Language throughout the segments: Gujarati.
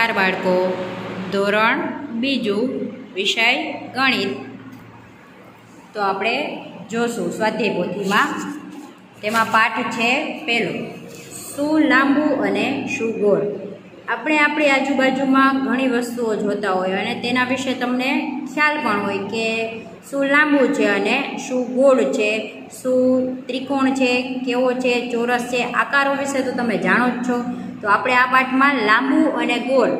નમસ્કાર બાળકો, ધોરણ બીજું, વિષય ગણિત. તો આપણે જોશું સ્વાધ્યાય પોથીમાં. તેમાં પાઠ છે પહેલો. શું લાંબુ અને શું ગોળ? આપણે આપણી આજુબાજુમાં ઘણી વસ્તુઓ જોતા હોય અને તેના વિશે તમને ખ્યાલ પણ હોય કે શું લાંબુ છે અને શું ગોળ છે, શું ત્રિકોણ છે, કેવો છે, ચોરસ છે, આકારો વિશે તો તમે જાણો જ છો. તો આપણે આ પાઠમાં લાંબુ અને ગોળ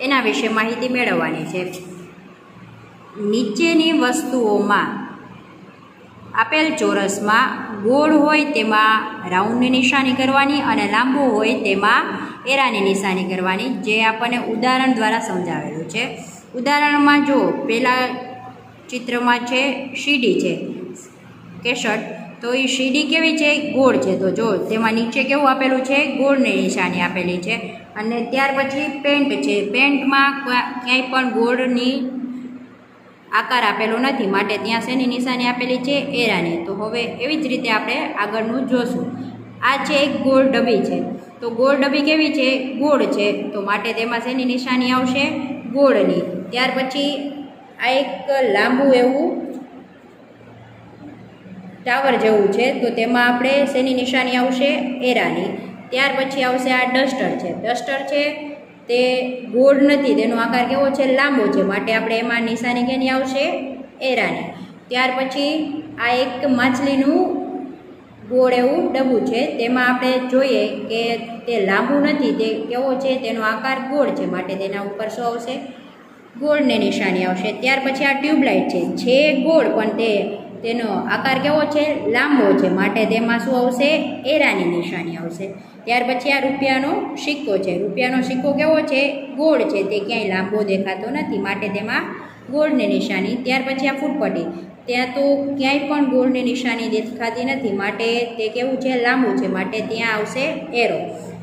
એના વિશે માહિતી મેળવવાની છે. નીચેની વસ્તુઓમાં આપેલ ચોરસમાં ગોળ હોય તેમાં રાઉન્ડની નિશાની કરવાની અને લાંબુ હોય તેમાં એરાની નિશાની કરવાની, જે આપણને ઉદાહરણ દ્વારા સમજાવેલું છે. ઉદાહરણમાં જો પહેલાં ચિત્રમાં છે, સીડી છે કેશટ તો એ શીડી કેવી છે? ગોળ છે. તો જો તેમાં નીચે કેવું આપેલું છે? ગોળની નિશાની આપેલી છે. અને ત્યાર પછી પેન્ટ છે. પેન્ટમાં ક્યાંય પણ ગોળની આકાર આપેલો નથી. માટે ત્યાં શેની નિશાની આપેલી છે? એરાની. તો હવે એવી જ રીતે આપણે આગળનું જોશું. આ છે એક ગોળ ડબ્બી છે. તો ગોળ ડબ્બી કેવી છે? ગોળ છે. તો માટે તેમાં શેની નિશાની આવશે? ગોળની. ત્યાર પછી આ એક લાંબુ એવું ટાવર જેવું છે, તો તેમાં આપણે શેની નિશાની આવશે? એરાની. ત્યાર પછી આવશે આ ડસ્ટર છે. ડસ્ટર છે તે ગોળ નથી, તેનો આકાર કેવો છે? લાંબો છે. માટે આપણે એમાં નિશાની કેની આવશે? એરાની. ત્યાર પછી આ એક માછલીનું ગોળ એવું ડબ્બું છે. તેમાં આપણે જોઈએ કે તે લાંબુ નથી, તે કેવો છે? તેનો આકાર ગોળ છે. માટે તેના ઉપર શું આવશે? ગોળને નિશાની આવશે. ત્યાર પછી આ ટ્યુબલાઇટ છે. છે ગોળ પણ તે તેનો આકાર કેવો છે? લાંબો છે. માટે તેમાં શું આવશે? એરાની નિશાની આવશે. ત્યાર પછી આ રૂપિયાનો સિક્કો છે. રૂપિયાનો સિક્કો કેવો છે? ગોળ છે. તે ક્યાંય લાંબો દેખાતો નથી. માટે તેમાં ગોળની નિશાની. ત્યાર પછી આ ફૂટપટ્ટી. ત્યાં તો ક્યાંય પણ ગોળની નિશાની દેખાતી નથી. માટે તે કેવું છે? લાંબુ છે. માટે ત્યાં આવશે એરો.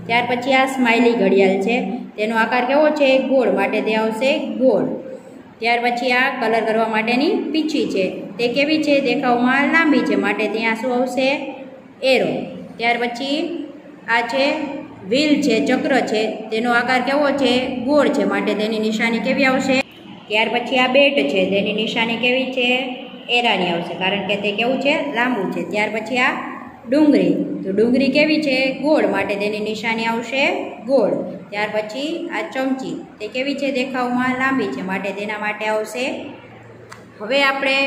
ત્યાર પછી આ સ્માઇલી ઘડિયાળ છે. તેનો આકાર કેવો છે? ગોળ. માટે તે આવશે ગોળ. ત્યાર પછી આ કલર કરવા માટેની પીછી છે. તે કેવી છે? દેખાવમાં લાંબી છે. માટે ત્યાં શું આવશે? એરો. ત્યાર પછી આ છે વ્હીલ છે, ચક્ર છે. તેનો આકાર કેવો છે? ગોળ છે. માટે તેની નિશાની કેવી આવશે? ત્યાર પછી આ બેટ છે. તેની નિશાની કેવી છે? એરાની આવશે. કારણ કે તે કેવું છે? લાંબુ છે. ત્યાર પછી આ ડુંગળી. તો ડુંગળી કેવી છે? ગોળ માટે તેની નિશાની આવશે ગોળ. ત્યાર પછી આ ચમચી, તે કેવી છે દેખાવમાં? લાંબી છે માટે તેના માટે આવશે. હવે આપણે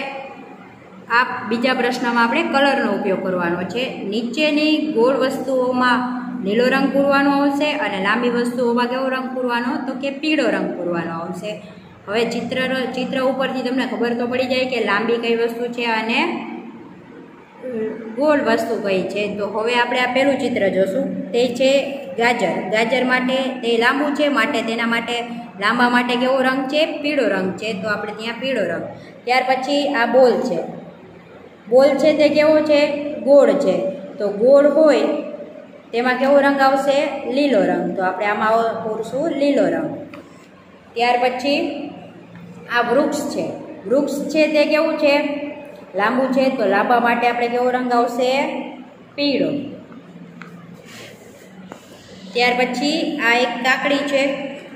આ બીજા પ્રશ્નમાં આપણે કલરનો ઉપયોગ કરવાનો છે. નીચેની ગોળ વસ્તુઓમાં લીલો રંગ પૂરવાનો આવશે અને લાંબી વસ્તુઓમાં કેવો રંગ પૂરવાનો? તો કે પીળો રંગ પૂરવાનો આવશે. હવે ચિત્ર ચિત્ર ઉપરથી તમને ખબર તો પડી જાય કે લાંબી કઈ વસ્તુ છે અને ગોળ વસ્તુ કઈ છે? તો હવે આપણે આ પહેલું ચિત્ર જોશું. તે છે ગાજર. ગાજર માટે તે લાંબુ છે, માટે તેના માટે લાંબા માટે કેવો રંગ છે? પીળો રંગ છે. તો આપણે ત્યાં પીળો રંગ. ત્યાર પછી આ બોલ છે. બોલ છે તે કેવો છે? ગોળ છે. તો ગોળ હોય તેમાં કેવો રંગ આવશે? લીલો રંગ. તો આપણે આમાં પૂરશું લીલો રંગ. ત્યાર પછી આ વૃક્ષ છે. વૃક્ષ છે તે કેવું છે? લાંબુ છે તો લાંબા માટે આપણે કેવો રંગ આવશે? પીળો. ત્યાર પછી આ એક કાકડી છે.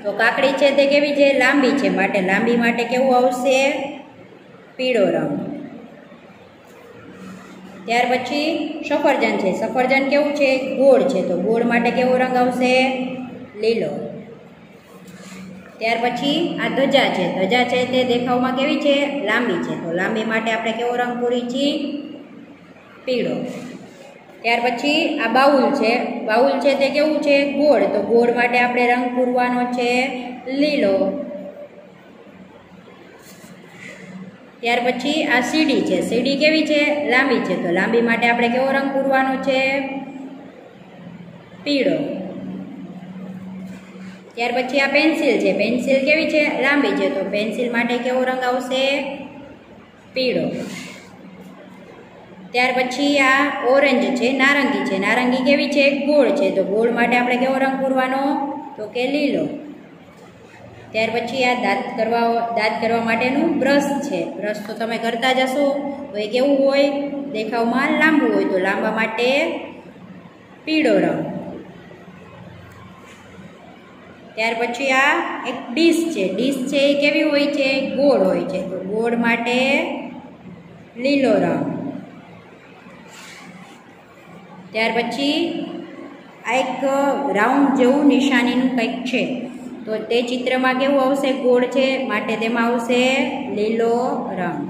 તો કાકડી છે તે કેવી છે? લાંબી છે. માટે લાંબી માટે કેવું આવશે? પીળો રંગ. ત્યાર પછી સફરજન છે. સફરજન કેવું છે? ગોળ છે. તો ગોળ માટે કેવો રંગ આવશે? લીલો. ત્યાર પછી આ ધજા છે. ધજા છે તે દેખાવમાં કેવી છે? લાંબી છે. તો લાંબી માટે આપણે કેવો રંગ પૂરી છીએ પીળો. ત્યાર પછી આ બાઉલ છે. બાઉલ છે તે કેવું છે? ગોળ. તો ગોળ માટે આપણે રંગ પૂરવાનો છે લીલો. ત્યાર પછી આ સીડી છે. સીડી કેવી છે? લાંબી છે. તો લાંબી માટે આપણે કેવો રંગ પૂરવાનો છે? પીળો. ત્યાર પછી આ પેન્સિલ છે. પેન્સિલ કેવી છે? લાંબી છે. તો પેન્સિલ માટે કેવો રંગ આવશે? પીળો. ત્યાર પછી આ ઓરેન્જ છે. નારંગી છે. નારંગી કેવી છે? ગોળ છે. તો ગોળ માટે આપણે કેવો રંગ પૂરવાનો? તો કે લીલો. ત્યાર પછી આ દાંત કરવા દાંત કરવા માટેનું બ્રશ છે. બ્રશ તો તમે કરતા જશો તો એ કેવું હોય? દેખાવમાં લાંબુ હોય. તો લાંબા માટે પીળો રંગ. ત્યાર પછી આ એક ડીશ છે. ડીશ છે એ કેવી હોય છે? ગોળ હોય છે. તો ગોળ માટે લીલો રંગ. ત્યાર પછી આ એક રાઉન્ડ જેવું નિશાનીનું કંઈક છે. તો તે ચિત્રમાં કેવું આવશે? ગોળ છે. માટે તેમાં આવશે લીલો રંગ.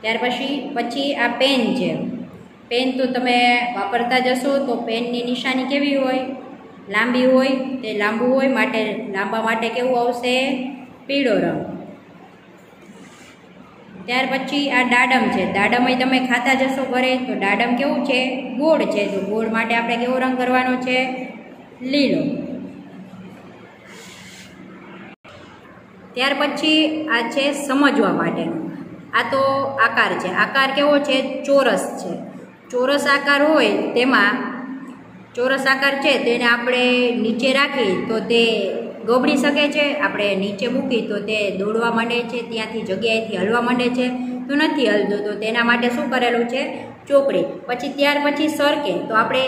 ત્યાર પછી પછી આ પેન છે. પેન તો તમે વાપરતા જશો તો પેનની નિશાની કેવી હોય? લાંબી હોય તે લાંબુ હોય માટે લાંબા માટે કેવું આવશે? પીળો રંગ. ત્યાર પછી આ દાડમ છે. દાડમ તમે ખાતા જશો ઘરે તો દાડમ કેવું છે? ગોળ છે. તો ગોળ માટે આપણે કેવો રંગ કરવાનો છે? લીલો. ત્યાર પછી આ છે સમજવા માટેનું આ તો આકાર છે. આકાર કેવો છે? ચોરસ છે. ચોરસ આકાર હોય તેમાં ચોરસ આકાર છે તેને આપણે નીચે રાખી, તો તે ગબડી શકે છે. આપણે નીચે મૂકી, તો તે દોડવા માંડે છે, ત્યાંથી જગ્યાએથી હલવા માંડે છે. તો નથી હલતો, તો તેના માટે શું કરેલું છે? ચોકડી પછી ત્યાર પછી સરકે તો આપણે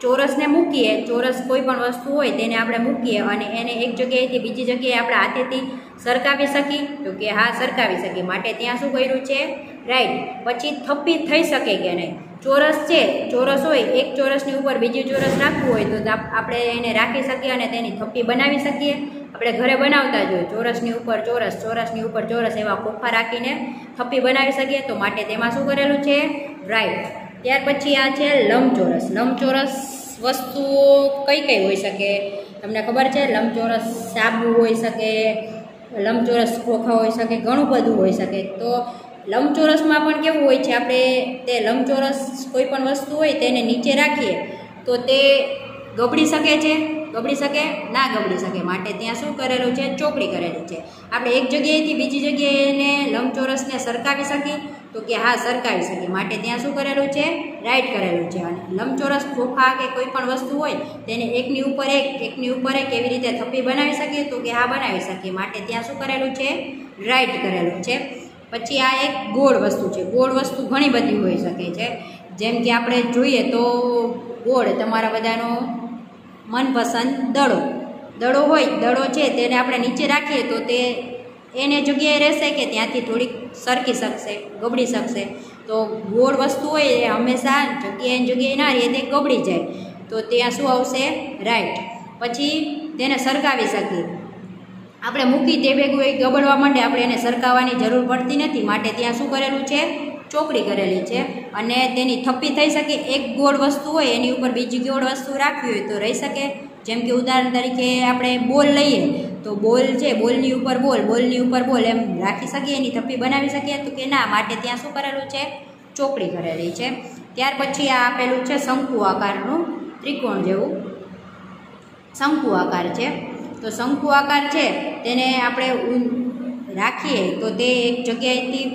ચોરસને મૂકીએ. ચોરસ કોઈ પણ વસ્તુ હોય, તેને આપણે મૂકીએ અને એને એક જગ્યાએથી બીજી જગ્યાએ આપણે હાથેથી સરકાવી શકીએ. તો કે હા, સરકાવી શકીએ. માટે ત્યાં શું કર્યું છે? રાઈટ પછી થપ્પી થઈ શકે કે નહીં? ચોરસ છે, ચોરસ હોય, એક ચોરસની ઉપર બીજું ચોરસ રાખવું હોય તો આપણે એને રાખી શકીએ અને તેની થપ્પી બનાવી શકીએ. આપણે ઘરે બનાવતા જ હોય, ચોરસની ઉપર ચોરસ, ચોરસની ઉપર ચોરસ એવા ખોખા રાખીને થપ્પી બનાવી શકીએ તો માટે તેમાં શું કરેલું છે? રાઈટ ત્યાર પછી આ છે લંબચોરસ. લંબચોરસ વસ્તુઓ કઈ કઈ હોઈ શકે? તમને ખબર છે? લંબચોરસ સાબુ હોઈ શકે, લંબચોરસ ખોખા હોઈ શકે, ઘણું બધું હોઈ શકે. તો લંબચોરસમાં પણ કેવું હોય છે, આપણે તે લંબચોરસ કોઈ પણ વસ્તુ હોય તેને નીચે રાખીએ, તો તે ગબડી શકે છે? ગબડી શકે? ના ગબડી શકે. માટે ત્યાં શું કરેલું છે? ચોકડી કરેલી છે. આપણે એક જગ્યાએથી બીજી જગ્યાએ એને લંબચોરસને સરકાવી શકીએ? તો કે હા, સરકાવી શકીએ. માટે ત્યાં શું કરેલું છે? રાઈટ કરેલું છે. અને લંબચોરસ ખોખા કે કોઈ પણ વસ્તુ હોય, તેને એકની ઉપર એક, એકની ઉપર એક એવી રીતે થપ્પી બનાવી શકીએ? તો કે હા, બનાવી શકીએ. માટે ત્યાં શું કરેલું છે? રાઈટ કરેલું છે. પછી આ એક ગોળ વસ્તુ છે. ગોળ વસ્તુ ઘણી બધી હોઈ શકે છે. જેમ કે આપણે જોઈએ તો ગોળ તમારા બધાનો મનપસંદ દડો. દડો હોય, દડો છે તેને આપણે નીચે રાખીએ તો તે એને જગ્યાએ રહેશે કે ત્યાંથી થોડીક સરકી શકશે, ગબડી શકશે. તો ગોળ વસ્તુ હોય એ હંમેશા જગ્યાએ જગ્યાએ ના રહે, તે ગબડી જાય. તો ત્યાં શું આવશે? રાઈટ. પછી તેને સરકાવી શકીએ. આપણે મૂકી તે ભેગું એ ગબડવા માંડે, આપણે એને સરકાવવાની જરૂર પડતી નથી. માટે ત્યાં શું કરેલું છે? ચોકડી કરેલી છે. અને તેની થપ્પી થઈ શકે એક ગોળ વસ્તુ હોય, એની ઉપર બીજી ગોળ વસ્તુ રાખવી હોય તો રહી શકે. જેમ કે ઉદાહરણ તરીકે આપણે બોલ લઈએ, તો બોલ છે, બોલની ઉપર બોલ, બોલની ઉપર બોલ, એમ રાખી શકીએ, એની થપ્પી બનાવી શકીએ. તો કે ના, માટે ત્યાં શું કરેલું છે? ચોકડી કરેલી છે. ત્યાર પછી આ આપેલું છે શંકુ આકારનું ત્રિકોણ જેવું. શંકુ આકાર છે. તો શંકુ આકાર છે, તેને આપણે રાખીએ, તો તે એક જગ્યાએથી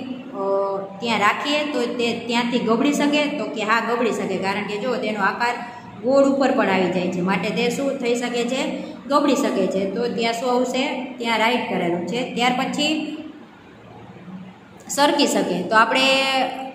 ત્યાં રાખીએ, તો તે ત્યાંથી ગબડી શકે, તો કે હા, ગબડી શકે. કારણ કે જો તેનો આકાર ગોળ ઉપર પણ આવી જાય છે. માટે તે શું થઈ શકે છે? ગબડી શકે છે. તો ત્યાં શું આવશે? ત્યાં રાઈટ કરેલું છે. ત્યાર પછી સરકી શકે. તો આપણે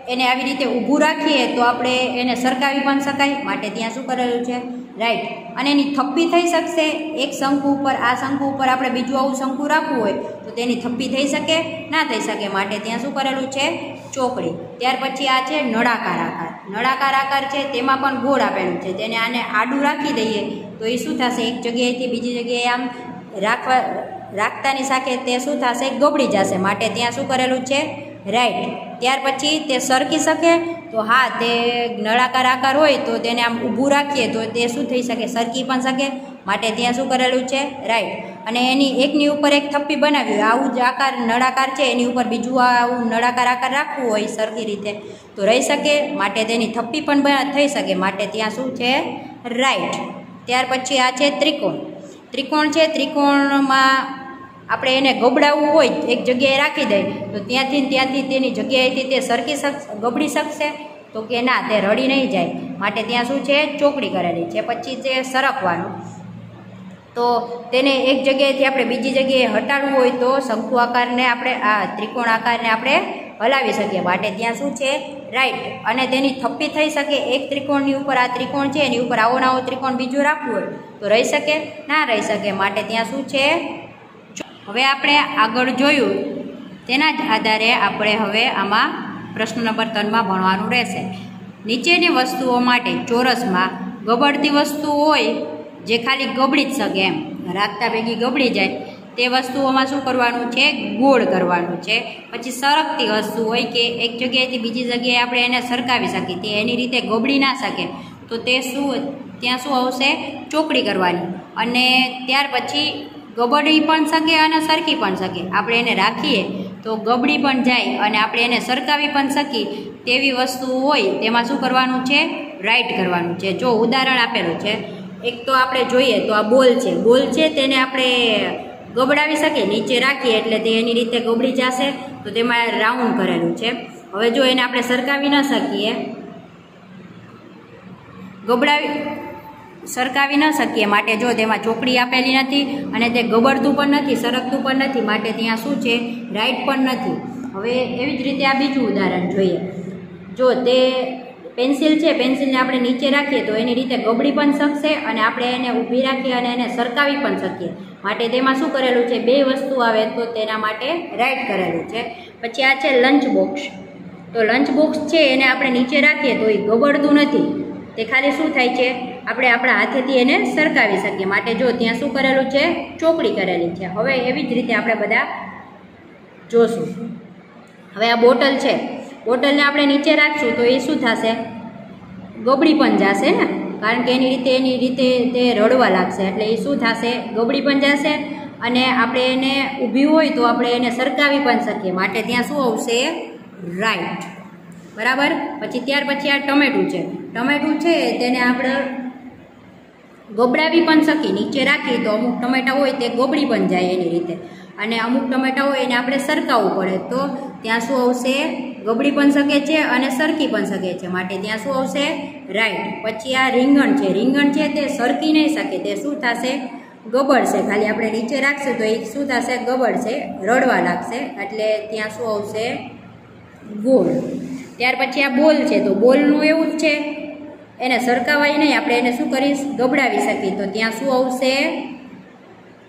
એને આવી રીતે ઊભું રાખીએ, તો આપણે એને સરકાવી પણ શકાય. માટે ત્યાં શું કરેલું છે? રાઈટ અને એની થપ્પી થઈ શકશે. એક શંકુ ઉપર, આ શંકુ ઉપર આપણે બીજું આવું શંકુ રાખવું હોય, તો તેની થપ્પી થઈ શકે, ના થઈ શકે. માટે ત્યાં શું કરેલું છે? ચોકડી. ત્યાર પછી આ છે નળાકાર આકાર. નળાકાર આકાર છે, તેમાં પણ ગોળ આપેલું છે. તેને આને આડું રાખી દઈએ, તો એ શું થશે? એક જગ્યાએથી બીજી જગ્યાએ આમ રાખવા, રાખતાની સાથે તે શું થશે? ગબડી જશે. માટે ત્યાં શું કરેલું છે? રાઈટ ત્યાર પછી તે સરકી શકે, તો હા, તે નળાકાર આકાર હોય તો તેને આમ ઊભું રાખીએ તો તે શું થઈ શકે? સરકી પણ શકે. માટે ત્યાં શું કરેલું છે? રાઈટ અને એની એકની ઉપર એક થપ્પી બનાવી. આવું જ આકાર નળાકાર છે, એની ઉપર બીજું આવું નળાકાર આકાર રાખવું હોય સરખી રીતે, તો રહી શકે. માટે તેની થપ્પી પણ થઈ શકે. માટે ત્યાં શું છે? રાઈટ ત્યાર પછી આ છે ત્રિકોણ. ત્રિકોણ છે, ત્રિકોણમાં આપણે એને ગબડાવવું હોય એક જગ્યાએ રાખી દઈએ તો ત્યાંથી ત્યાંથી તેની જગ્યાએથી તે સરકી શકશે ગબડી શકશે તો કે ના, તે રડી નહીં જાય. માટે ત્યાં શું છે? ચોકડી કરેલી છે. પછી તે સરકવાનું. તો તેને એક જગ્યાએથી આપણે બીજી જગ્યાએ હટાડવું હોય તો શંકુ આકારને આપણે, આ ત્રિકોણ આકારને આપણે હલાવી શકીએ. માટે ત્યાં શું છે? રાઈટ. અને તેની થપ્પી થઈ શકે એક ત્રિકોણની ઉપર આ ત્રિકોણ છે, એની ઉપર આવો નવો ત્રિકોણ બીજું રાખવું હોય તો રહી શકે. ના રહી શકે. માટે ત્યાં શું છે? હવે આપણે આગળ જોયું, તેના જ આધારે આપણે હવે આમાં પ્રશ્ન નંબર ત્રણમાં ભણવાનું રહેશે. નીચેની વસ્તુઓ માટે ચોરસમાં ગબડતી વસ્તુ હોય, જે ખાલી ગબડી જ શકે એમ, રાખતા ભેગી ગબડી જાય, તે વસ્તુઓમાં શું કરવાનું છે? ગોળ કરવાનું છે. પછી સરકતી વસ્તુ હોય કે એક જગ્યાએથી બીજી જગ્યાએ આપણે એને સરકાવી શકીએ, તે એની રીતે ગબડી ના શકે, તો તે શું, ત્યાં શું આવશે? ચોકડી કરવાની. અને ત્યાર પછી ગબડી પણ શકે અને સરકી પણ શકે. આપણે એને રાખીએ તો ગબડી પણ જાય અને આપણે એને સરકાવી પણ શકીએ. તેવી વસ્તુ હોય, તેમાં શું કરવાનું છે? રાઈટ કરવાનું છે. જો ઉદાહરણ આપેલું છે, એક તો આપણે જોઈએ તો આ બોલ છે. બોલ છે તેને આપણે ગબડાવી શકીએ, નીચે રાખીએ એટલે તે એની રીતે ગબડી જશે. તો તેમાં રાઉન્ડ કરેલું છે. હવે જો એને આપણે સરકાવી ન શકીએ, ગબડાવી સરકાવી ન શકીએ. માટે જો તેમાં ચોકડી આપેલી નથી અને તે ગબડતું પણ નથી, સરકતું પણ નથી, માટે ત્યાં શું છે? રાઈટ પણ નથી. હવે એવી જ રીતે આ બીજું ઉદાહરણ જોઈએ. જો તે પેન્સિલ છે, પેન્સિલને આપણે નીચે રાખીએ તો એની રીતે ગબડી પણ શકશે અને આપણે એને ઊભી રાખીએ અને એને સરકાવી પણ શકીએ. માટે તેમાં શું કરેલું છે? બે વસ્તુ આવે તો તેના માટે રાઈટ કરેલું છે. પછી આ છે લંચ બોક્સ તો લંચ બોક્સ છે એને આપણે નીચે રાખીએ તો એ ગબડતું નથી. તે ખાલી શું થાય છે? આપણે આપણા હાથેથી એને સરકાવી શકીએ. માટે જો ત્યાં શું કરેલું છે? ચોકડી કરેલી છે. હવે એવી જ રીતે આપણે બધા જોશું. હવે આ બોટલ છે. બોટલને આપણે નીચે રાખશું તો એ શું થશે? ગબડી પણ જશે ને? કારણ કે એની રીતે એની રીતે તે રડવા લાગશે. એટલે એ શું થશે? ગબડી પણ જશે અને આપણે એને ઊભી હોય તો આપણે એને સરકાવી પણ શકીએ. માટે ત્યાં શું આવશે? રાઈટ. બરાબર? પછી ત્યાર પછી આ ટમેટું છે. ટમેટું છે, તેને આપણે ગબડાવી પણ શકીએ નીચે રાખીએ તો અમુક ટમેટા હોય તે ગબડી પણ જાય એની રીતે. અને અમુક ટમેટા હોય એને આપણે સરકાવવું પડે તો ત્યાં શું આવશે? ગબડી પણ શકે છે અને સરકી પણ શકે છે. માટે ત્યાં શું આવશે? રાઈટ. પછી આ રીંગણ છે. રીંગણ છે તે સરકી નહીં શકે. તે શું થશે? ગબડશે ખાલી આપણે નીચે રાખશું તો એ શું થશે? ગબડશે રડવા લાગશે. એટલે ત્યાં શું આવશે? ગોળ. ત્યાર પછી આ બોલ છે. તો બોલનું એવું જ છે. એને સરકાવાય નહીં આપણે એને શું કરીશ ગબડાવી શકીએ? તો ત્યાં શું આવશે?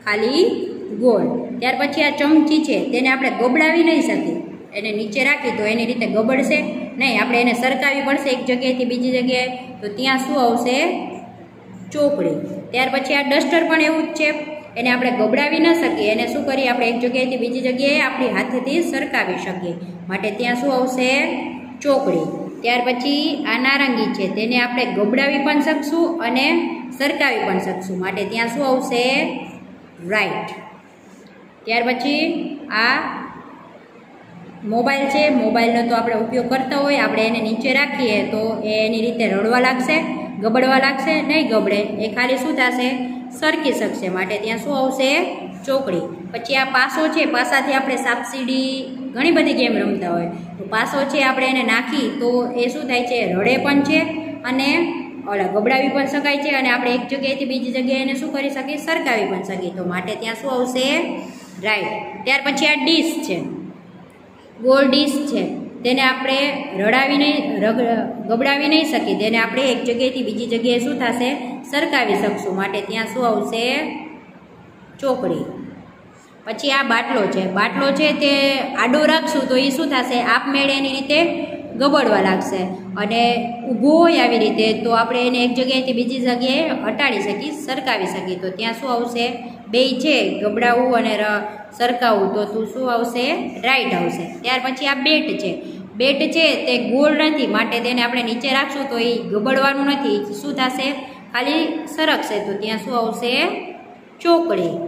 ખાલી ગોળ. ત્યાર પછી આ ચમચી છે, તેને આપણે ગબડાવી નહીં શકીએ. એને નીચે રાખી તો એની રીતે ગબડશે નહીં, આપણે એને સરકાવી પડશે એક જગ્યાએથી બીજી જગ્યાએ. તો ત્યાં શું આવશે? ચોકડી ત્યાર પછી આ ડસ્ટર પણ એવું જ છે, એને આપણે ગબડાવી ન શકીએ. એને શું કરીએ? આપણે એક જગ્યાએથી બીજી જગ્યાએ આપણી હાથેથી સરકાવી શકીએ. માટે ત્યાં શું આવશે? ચોકડી ત્યાર પછી આ નારંગી છે. તેને આપણે ગબડાવી પણ શકશું અને સરકાવી પણ શકશું. માટે ત્યાં શું આવશે? રાઈટ ત્યાર પછી આ મોબાઈલ છે. મોબાઈલનો તો આપણે ઉપયોગ કરતા હોય. આપણે એને નીચે રાખીએ તો એની રીતે રડવા લાગશે, ગબડવા લાગશે, નહીં ગબડે. એ ખાલી શું થશે? સરકી શકશે. માટે ત્યાં શું આવશે? ચોકડી. પછી આ પાસો છે. પાસાથી આપણે સાપસીડી ઘણી બધી ગેમ રમતા હોય. તો પાસો છે આપણે એને નાખી, તો એ શું થાય છે? રડે પણ છે અને ઓલા ગબડાવી પણ શકાય છે અને આપણે એક જગ્યાએથી બીજી જગ્યાએ એને શું કરી શકીએ? સરકાવી પણ શકીએ. તો માટે ત્યાં શું આવશે? રાઈટ. ત્યાર પછી આ ડીશ છે. ગોળ ડીશ છે. તેને આપણે રડાવી નહીં ગબડાવી નહીં શકીએ. તેને આપણે એક જગ્યાએથી બીજી જગ્યાએ શું થશે? સરકાવી શકશું. માટે ત્યાં શું આવશે? ચોકડી. પછી આ બાટલો છે. બાટલો છે તે આડો રાખશું તો એ શું થશે? આપમેળે એની રીતે ગબડવા લાગશે. અને ઊભો હોય આવી રીતે તો આપણે એને એક જગ્યાએથી બીજી જગ્યાએ હટાડી શકીએ, સરકાવી શકીએ. તો ત્યાં શું આવશે? બે છે ગબડાવવું અને ર સરકાવવું તો તું શું આવશે? રાઈટ આવશે. ત્યાર પછી આ બેટ છે. બેટ છે તે ગોળ નથી, માટે તેને આપણે નીચે રાખશું તો એ ગબડવાનું નથી. શું થશે? ખાલી સરકશે. તો ત્યાં શું આવશે? ચોકડી.